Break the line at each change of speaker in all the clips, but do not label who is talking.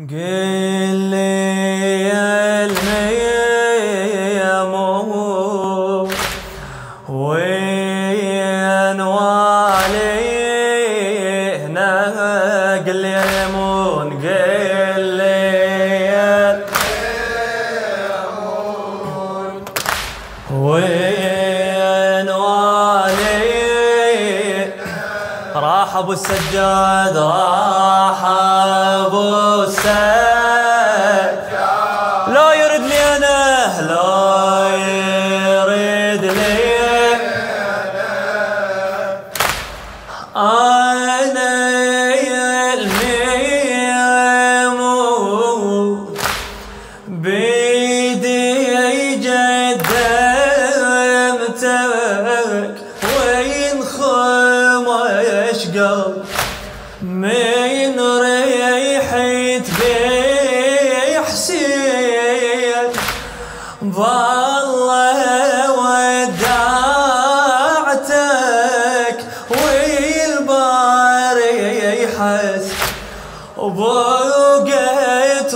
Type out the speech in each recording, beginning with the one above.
قل لي الميمون وين والينا قل لي يمون قل لي وين والي راح ابو السجاد راح ابو السجاد لا يرد لي أنا لا. وبقيت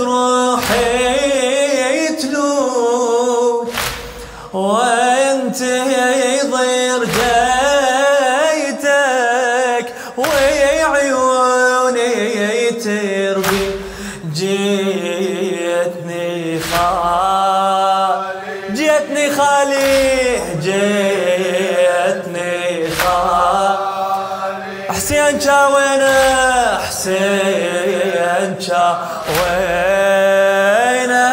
حسين شا وينه؟ حسين شا وينه؟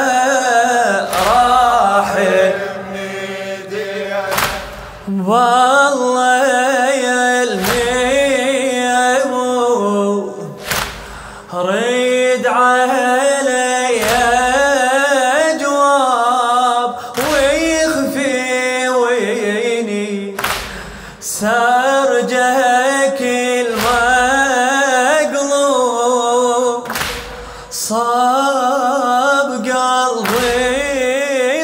راحل صاب قلبي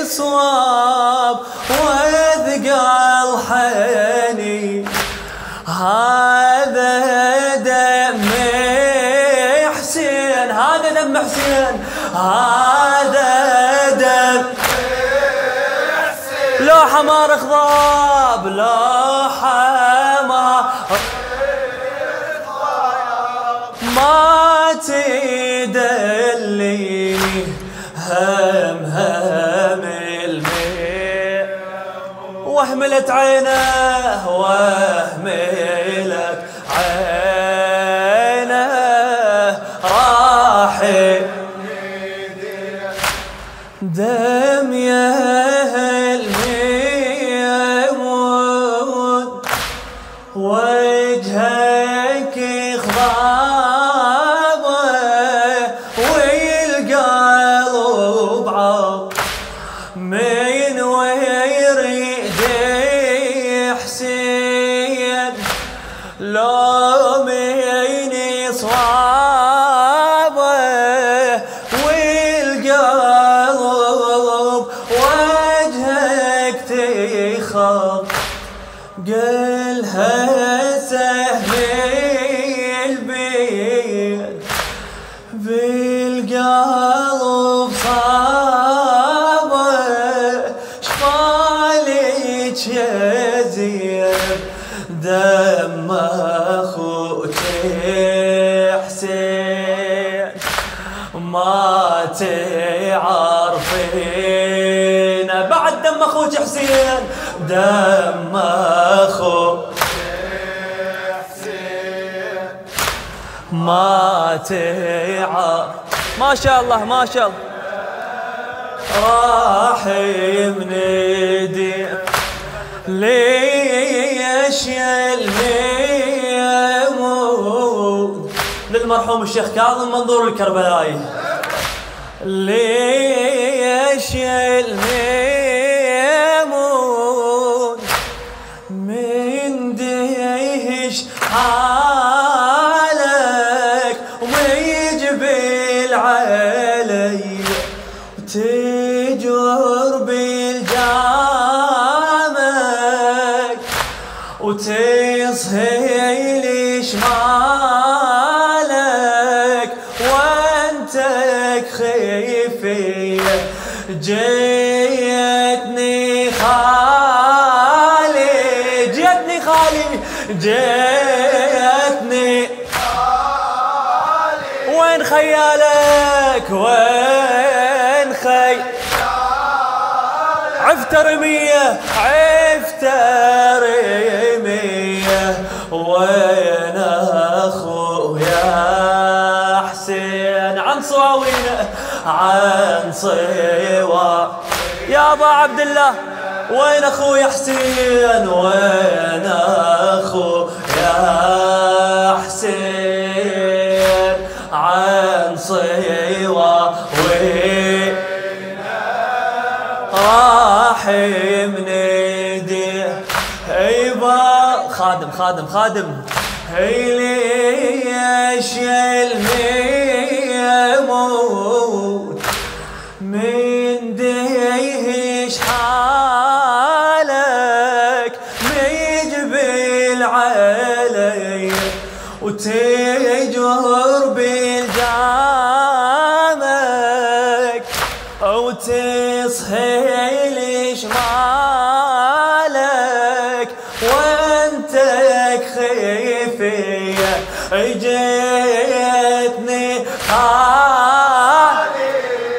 صواب واثقل حني هذا دم حسين هذا دم حسين هذا دم لو حمار خضاب لو حمار ما تدليني هم هم المي واهملت عينه واهملت عينه قلها سهل البيت بالقلب صابه شفالك يا زين دم أخوك حسين. ما تعرفين بعد دم أخوك حسين. دم أخوك ما تعرف ما شاء الله ما شاء الله. راح يمندي ليش الميمون للمرحوم الشيخ كاظم منظور الكربلائي. ليش يا ويجبل علي وتجر بالجامك وتصهي لي شمالك وانت خيفي جيتني خالي جيتني خالي جيتني خيالك وين خي؟ عفت رمية عفت رمية. وين أخويا حسين؟ عن صواوينه عن صوا يا أبا عبد الله وين أخويا حسين؟ وين أخويا حسين؟ وين راح منيدي هيبا خادم خادم خادم. هي ليش الموت من ديش حالك ميجبل علي وتجر خيفية جيتني خالي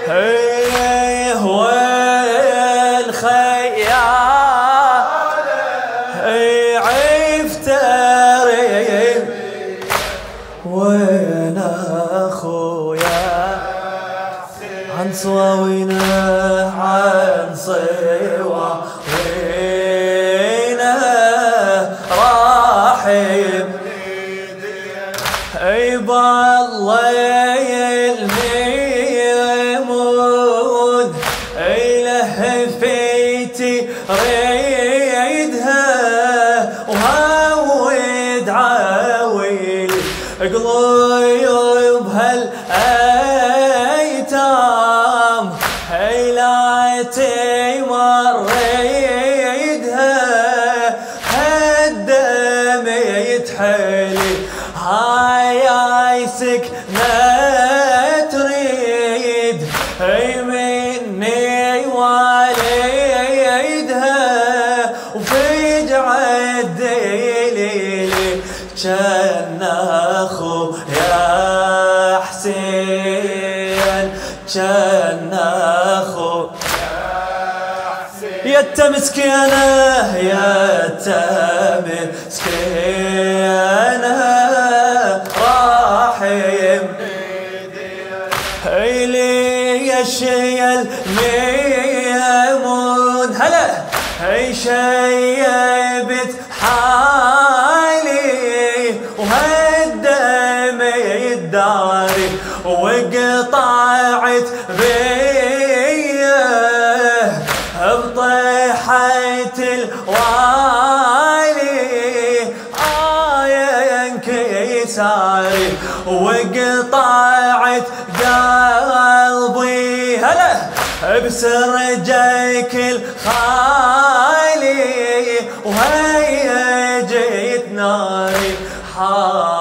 هي وين خيال هي عفترين وين أخويا؟ عن صواوينه عن صواوينه يا مسكينة يا مسكينة. راحم هيلي يا شيل ميمون هلا. هي شيبت وقطعت قلبي. هلا بسرجك الخالي وهي جيت ناري حرام